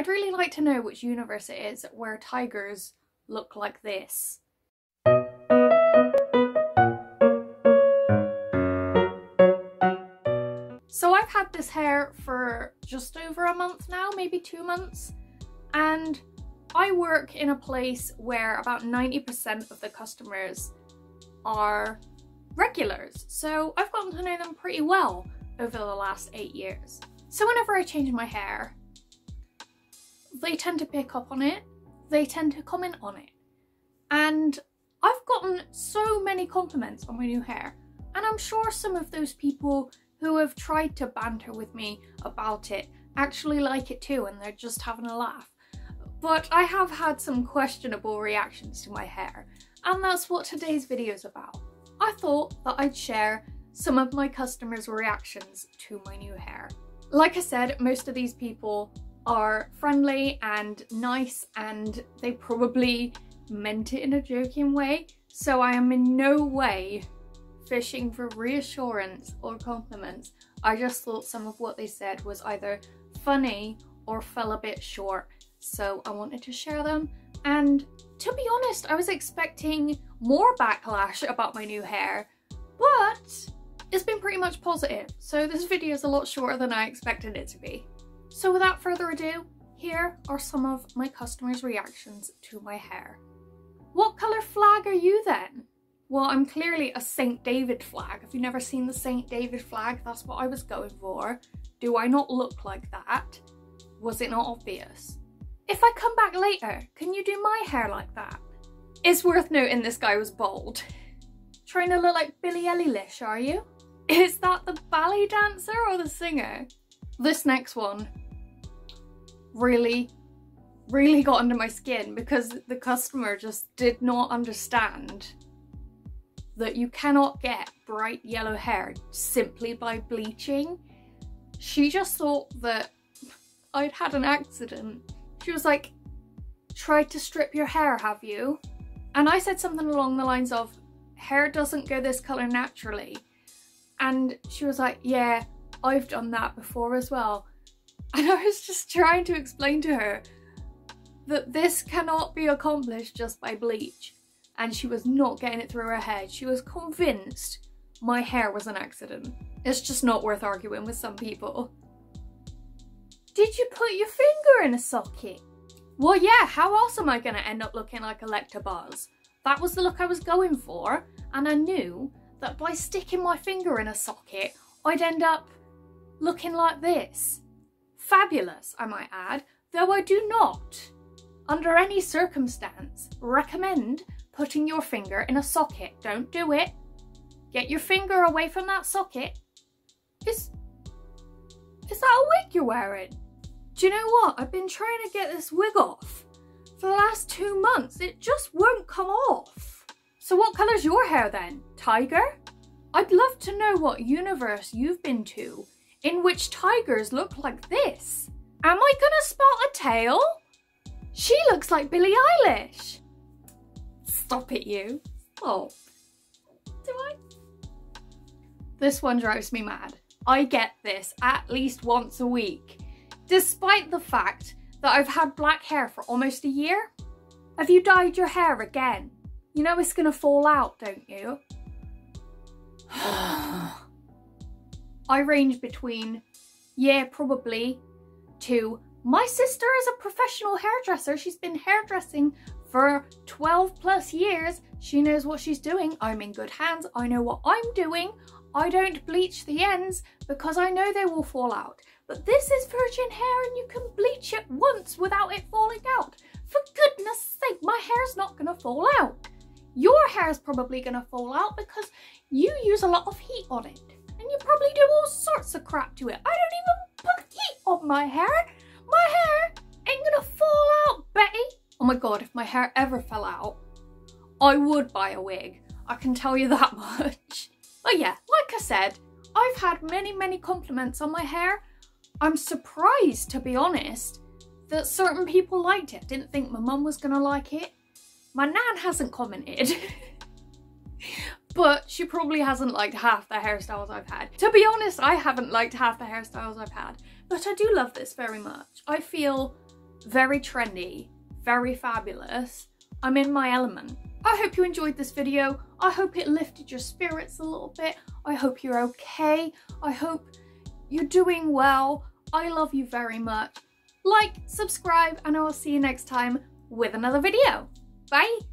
I'd really like to know which universe it is where tigers look like this. So I've had this hair for just over a month now, maybe two months, and I work in a place where about 90% of the customers are regulars, so I've gotten to know them pretty well over the last eight years. So whenever I change my hair, they tend to pick up on it, they tend to comment on it. And I've gotten so many compliments on my new hair, and I'm sure some of those people who have tried to banter with me about it actually like it too and they're just having a laugh. But I have had some questionable reactions to my hair, and that's what today's video is about. I thought that I'd share some of my customers' reactions to my new hair. Like I said, most of these people are friendly and nice and they probably meant it in a joking way, so I am in no way fishing for reassurance or compliments. I just thought some of what they said was either funny or fell a bit short so I wanted to share them. And to be honest, I was expecting more backlash about my new hair, but it's been pretty much positive. So this video is a lot shorter than I expected it to be. So without further ado, here are some of my customers' reactions to my hair. What colour flag are you then? Well, I'm clearly a St. David flag. Have you never seen the St. David flag? That's what I was going for. Do I not look like that? Was it not obvious? If I come back later, can you do my hair like that? It's worth noting this guy was bald. Trying to look like Billie Eilish, are you? Is that the ballet dancer or the singer? This next one really, really got under my skin because the customer just did not understand that you cannot get bright yellow hair simply by bleaching. She just thought that I'd had an accident she was like, tried to strip your hair, have you? And I said something along the lines of, hair doesn't go this colour naturally. And she was like, yeah, I've done that before as well. And I was just trying to explain to her that this cannot be accomplished just by bleach. And she was not getting it through her head. She was convinced my hair was an accident. It's just not worth arguing with some people. Did you put your finger in a socket? Well, yeah, how else am I going to end up looking like Electabuzz? That was the look I was going for, and I knew that by sticking my finger in a socket, I'd end up looking like this. Fabulous, I might add, though I do not, under any circumstance, recommend putting your finger in a socket. Don't do it. Get your finger away from that socket. Is, is that a wig you're wearing? Do you know what? I've been trying to get this wig off for the last two months. It just won't come off. So what colour's your hair then? Tiger? I'd love to know what universe you've been to in which tigers look like this. Am I gonna spot a tail? She looks like Billie Eilish. Stop it, you. Stop. Do I? This one drives me mad. I get this at least once a week despite the fact that I've had black hair for almost a year. Have you dyed your hair again? You know it's gonna fall out, don't you? I range between, yeah, probably, to my sister is a professional hairdresser. She's been hairdressing for 12 plus years. She knows what she's doing. I'm in good hands. I know what I'm doing. I don't bleach the ends because I know they will fall out. But this is virgin hair and you can bleach it once without it falling out. For goodness sake, my hair's not gonna fall out. Your hair's probably gonna fall out because you use a lot of heat on it. And you probably do all sorts of crap to it. I don't even put heat on my hair. My hair ain't gonna fall out, Betty. Oh my god, if my hair ever fell out, I would buy a wig. I can tell you that much. But yeah, like I said, I've had many, many compliments on my hair I'm surprised, to be honest, that certain people liked it. Didn't think my mum was to like it. My nan hasn't commented. but she probably hasn't liked half the hairstyles I've had. To be honest, I haven't liked half the hairstyles I've had. But I do love this very much. I feel very trendy, very fabulous. I'm in my element. I hope you enjoyed this video. I hope it lifted your spirits a little bit. I hope you're okay. I hope you're doing well. I love you very much. Like, subscribe, and I will see you next time with another video. Bye!